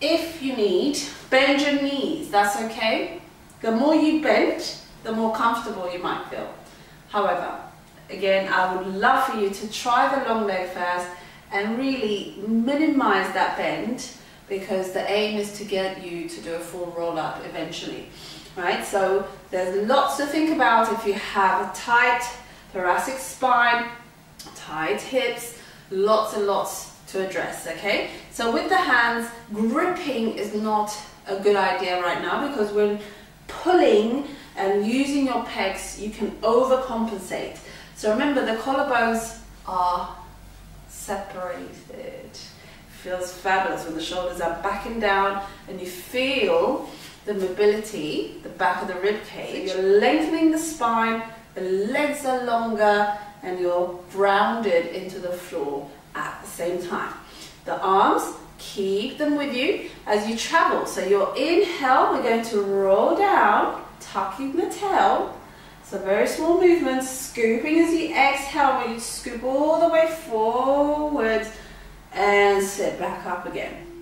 if you need, bend your knees, that's okay. The more you bend, the more comfortable you might feel. However, again, I would love for you to try the long leg first and really minimize that bend because the aim is to get you to do a full roll up eventually. Right, so there's lots to think about if you have a tight thoracic spine, tight hips, lots and lots to address, okay? So with the hands, gripping is not a good idea right now because when pulling and using your pegs, you can overcompensate. So remember the collarbones are separated. Feels fabulous when the shoulders are backing down and you feel the mobility, the back of the rib cage. So you're lengthening the spine, the legs are longer, and you're grounded into the floor at the same time. The arms, keep them with you as you travel. So your inhale, we're going to roll down, tucking the tail. So very small movements, scooping as you exhale, where you scoop all the way forwards and sit back up again.